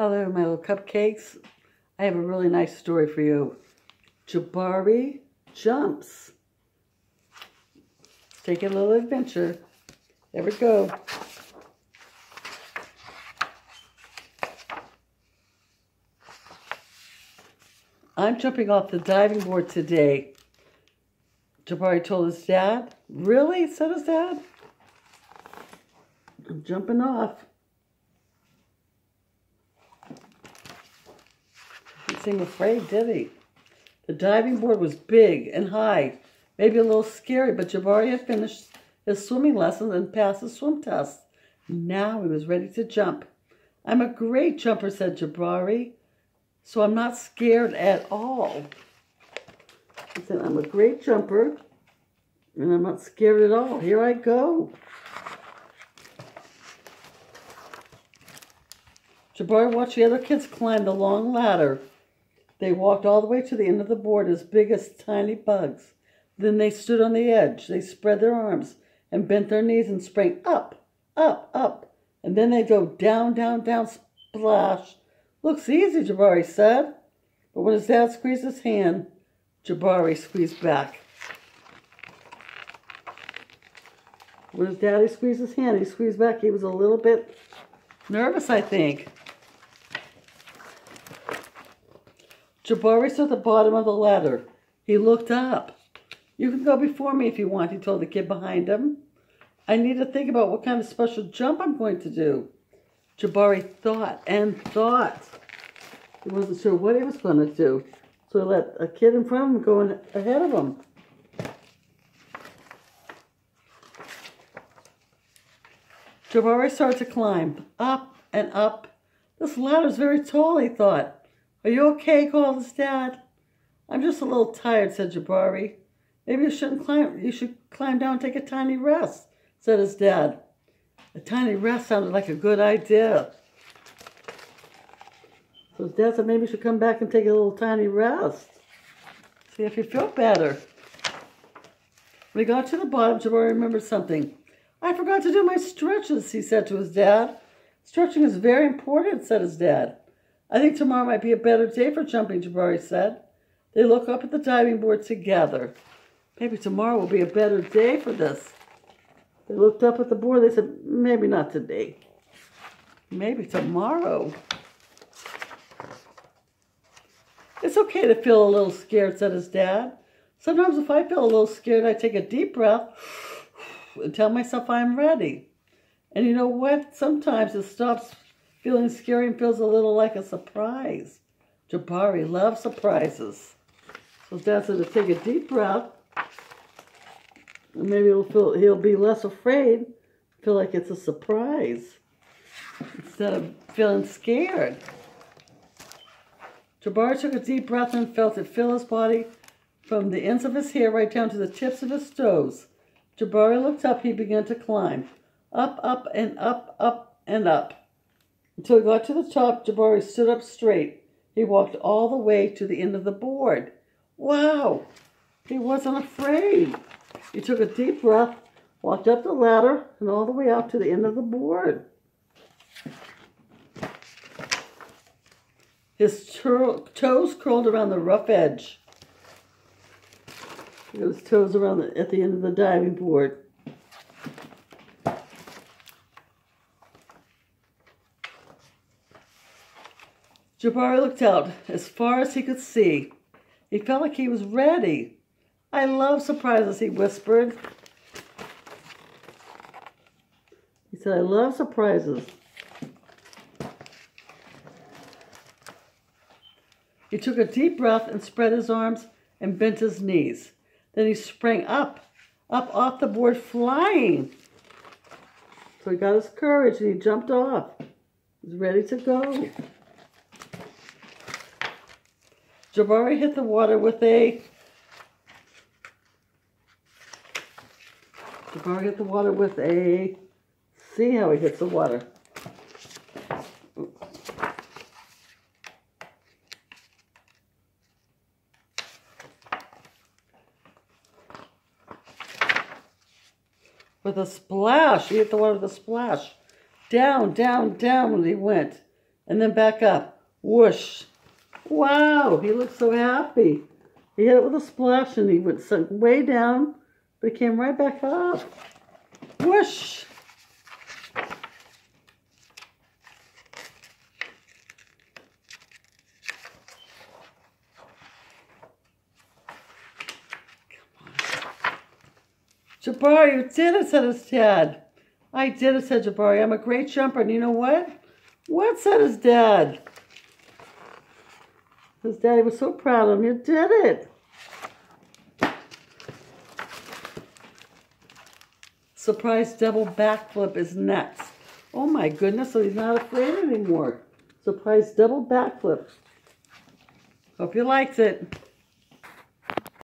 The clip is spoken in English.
Hello, my little cupcakes. I have a really nice story for you. Jabari jumps. Take a little adventure. There we go. I'm jumping off the diving board today. Jabari told his dad. Really? said his dad. I'm jumping off. He seemed afraid, did he? The diving board was big and high, maybe a little scary, but Jabari had finished his swimming lessons and passed the swim test. Now he was ready to jump. I'm a great jumper, said Jabari, so I'm not scared at all. He said, I'm a great jumper, and I'm not scared at all. Here I go. Jabari watched the other kids climb the long ladder. They walked all the way to the end of the board as big as tiny bugs. Then they stood on the edge. They spread their arms and bent their knees and sprang up, up, up. And then they go down, down, down, splash. Looks easy, Jabari said. But when his dad squeezed his hand, Jabari squeezed back. When his daddy squeezed his hand, he squeezed back. He was a little bit nervous, I think. Jabari stood at the bottom of the ladder. He looked up. You can go before me if you want, he told the kid behind him. I need to think about what kind of special jump I'm going to do. Jabari thought and thought. He wasn't sure what he was going to do. So he let a kid in front of him go ahead of him. Jabari started to climb up and up. This ladder ladder's very tall, he thought. Are you okay? called his dad. I'm just a little tired, said Jabari. Maybe you shouldn't climb. You should climb down and take a tiny rest, said his dad. A tiny rest sounded like a good idea. So his dad said maybe you should come back and take a little tiny rest. See if you feel better. When he got to the bottom, Jabari remembered something. I forgot to do my stretches, he said to his dad. Stretching is very important, said his dad. I think tomorrow might be a better day for jumping, Jabari said. They look up at the diving board together. Maybe tomorrow will be a better day for this. They looked up at the board. They said, maybe not today. Maybe tomorrow. It's okay to feel a little scared, said his dad. Sometimes if I feel a little scared, I take a deep breath and tell myself I'm ready. And you know what? Sometimes it stops Feeling scary and feels a little like a surprise. Jabari loves surprises. So said to take a deep breath. And maybe he'll feel he'll be less afraid, feel like it's a surprise. Instead of feeling scared. Jabari took a deep breath and felt it fill his body from the ends of his hair right down to the tips of his toes. Jabari looked up, he began to climb. Up, up, and up, up, and up. Until he got to the top, Jabari stood up straight. He walked all the way to the end of the board. Wow! He wasn't afraid. He took a deep breath, walked up the ladder, and all the way out to the end of the board. His toes curled around the rough edge. His toes around the, at the end of the diving board. Jabari looked out as far as he could see. He felt like he was ready. I love surprises, he whispered. He said, I love surprises. He took a deep breath and spread his arms and bent his knees. Then he sprang up, up off the board, flying. So he got his courage and he jumped off. He was ready to go. Jabari hit the water with a... Jabari hit the water with a... See how he hits the water. With a splash. He hit the water with a splash. Down, down, down he went. And then back up. Whoosh. Wow, he looked so happy. He hit it with a splash and he went sunk way down, but he came right back up. Whoosh. Jabari, you did it, said his dad. I did it, said Jabari. I'm a great jumper. And you know what? What said his dad? His daddy was so proud of him. You did it. Surprise double backflip is next. Oh my goodness, so he's not afraid anymore. Surprise double backflip. Hope you liked it.